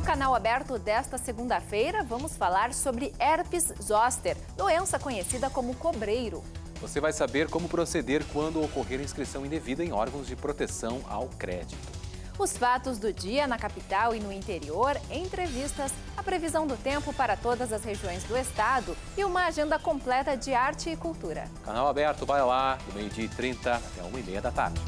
No canal aberto desta segunda-feira, vamos falar sobre herpes zoster, doença conhecida como cobreiro. Você vai saber como proceder quando ocorrer inscrição indevida em órgãos de proteção ao crédito. Os fatos do dia na capital e no interior, entrevistas, a previsão do tempo para todas as regiões do estado e uma agenda completa de arte e cultura. Canal aberto, vai lá, do meio-dia e 30 até 1h30 da tarde.